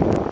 you